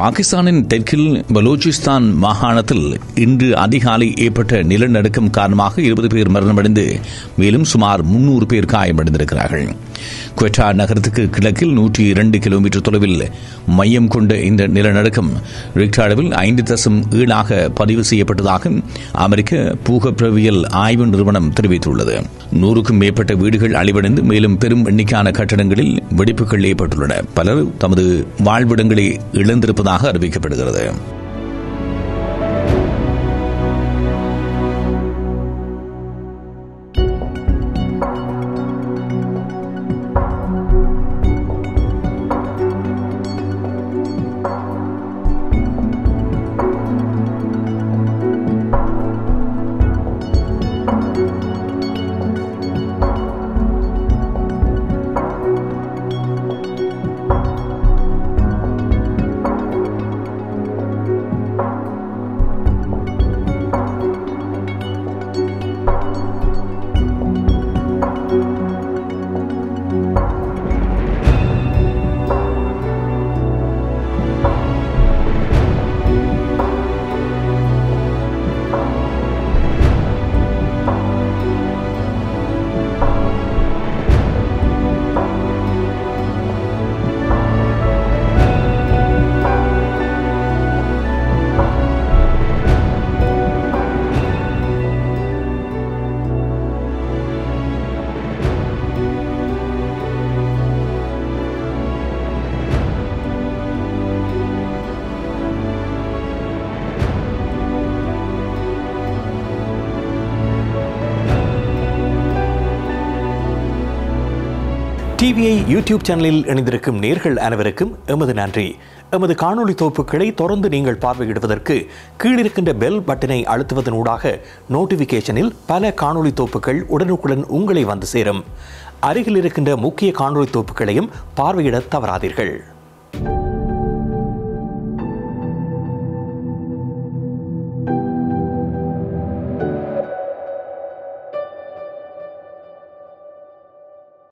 பாகிஸ்தானின் தெற்கில் பலூச்சிஸ்தான் மாகாணத்தில் இன்று அதிகாலை ஏற்பட்ட நிலநடுக்கம் காரணமாக இருபது பேர் மரணமடைந்து மேலும் சுமார் முன்னூறு பேர் காயமடைந்திருக்கிறார்கள். குவெட்டா நகரத்துக்கு கிழக்கில் நூற்றி இரண்டு கிலோமீட்டர் தொலைவில் மையம் கொண்ட இந்த நிலநடுக்கம் ரிக்டர் அளவில் ஐந்து தசம் ஏழாக பதிவு செய்யப்பட்டதாக அமெரிக்க பூகப்பிரவியல் ஆய்வு நிறுவனம் தெரிவித்துள்ளது. நூறுக்கும் மேற்பட்ட வீடுகள் அழிவடைந்து மேலும் பெரும் எண்ணிக்கையான கட்டடங்களில் வெடிப்புகள் ஏற்பட்டுள்ளன. பலர் தமது வாழ்விடங்களை இழந்திருப்பதாக அறிவிக்கப்படுகிறது டிவிஐ யூடியூப் சேனலில் இணைந்திருக்கும் நேர்கள் அனைவருக்கும் எமது நன்றி. எமது காணொளி தொகுப்புகளை தொடர்ந்து நீங்கள் பார்வையிடுவதற்கு கீழிருக்கின்ற பெல் பட்டனை அழுத்துவதனூடாக நோட்டிஃபிகேஷனில் பல காணொளி தொகுப்புகள் உடனுக்குடன் உங்களை வந்து சேரும். அருகில் இருக்கின்ற முக்கிய காணொளி தொகுப்புகளையும் பார்வையிட தவறாதீர்கள்.